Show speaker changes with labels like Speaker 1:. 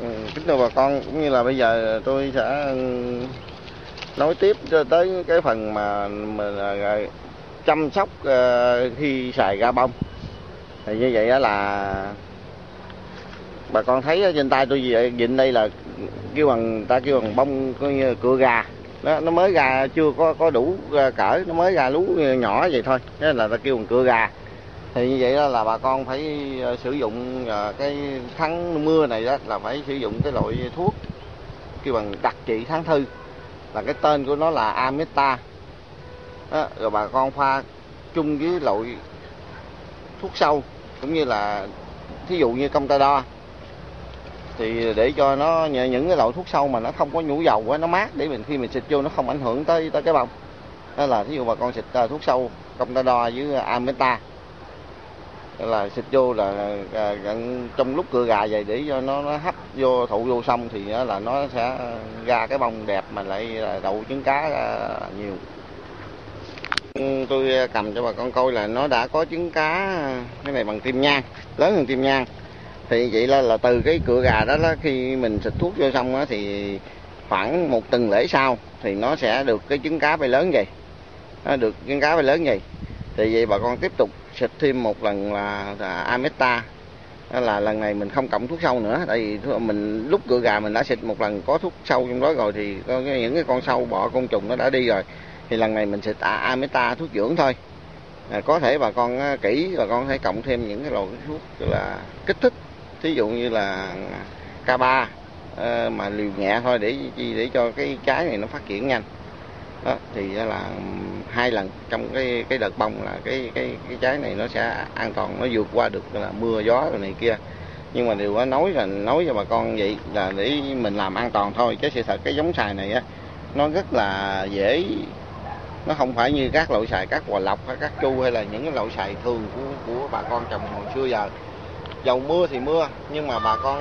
Speaker 1: Ừ, kính thưa bà con cũng như là bây giờ tôi sẽ ừ, nói tiếp cho tới cái phần mà mình à, à, chăm sóc ờ, khi xài ga bông. Thì như vậy đó là bà con thấy trên tay tôi dịnh vậy? Đây là kêu bằng ta kêu bằng bông coi như cựa gà. Nó nó mới ra chưa có có đủ à, cỡ nó mới ra lú nhỏ vậy thôi. Nên là ta kêu bằng cựa gà thì như vậy đó là bà con phải ờ, sử dụng ờ, cái tháng mưa này đó là phải sử dụng cái loại thuốc kêu bằng đặc trị tháng thư là cái tên của nó là Ameta. Đó, rồi bà con pha chung với loại thuốc sâu cũng như là thí dụ như công ta đo thì để cho nó những cái loại thuốc sâu mà nó không có nhũ dầu quá nó mát để mình khi mình xịt vô nó không ảnh hưởng tới tới cái bông. Đó là thí dụ bà con xịt ờ, thuốc sâu công ta đo với Ameta là xịt vô là gần trong lúc cưa gà vậy để cho nó, nó hấp vô thụ vô xong thì là nó sẽ ra cái bông đẹp mà lại là đậu trứng cá nhiều. Tôi cầm cho bà con coi là nó đã có trứng cá cái này bằng tim nhang lớn hơn tim nhang. Thì vậy là, là từ cái cửa gà đó, đó khi mình xịt thuốc vô xong đó, thì khoảng một tuần lễ sau thì nó sẽ được cái trứng cá bay lớn vậy. Nó được trứng cá bay lớn vậy thì vậy bà con tiếp tục xịt thêm một lần là, là Ameta đó là lần này mình không cộng thuốc sâu nữa tại vì mình lúc cựa gà mình đã xịt một lần có thuốc sâu trong đó rồi thì có những cái con sâu bọ côn trùng nó đã đi rồi. Thì lần này mình xịt A- Ameta thuốc dưỡng thôi. À, có thể bà con à, kỹ bà con hãy cộng thêm những cái loại thuốc là kích thích. Thí dụ như là K3 ờ, mà liều nhẹ thôi để để cho cái trái này nó phát triển nhanh đó, thì ờ, là hai lần trong cái cái đợt bông là cái cái cái trái này nó sẽ an toàn, nó vượt qua được là mưa, gió rồi này kia. Nhưng mà điều đó nói là, nói cho bà con vậy là để mình làm an toàn thôi. Chứ sự thật, cái giống xài này á, nó rất là dễ, nó không phải như các loại xài các hòa lọc hay các chu hay là những cái loại xài thường của của bà con trồng hồi xưa giờ. Dầu mưa thì mưa, nhưng mà bà con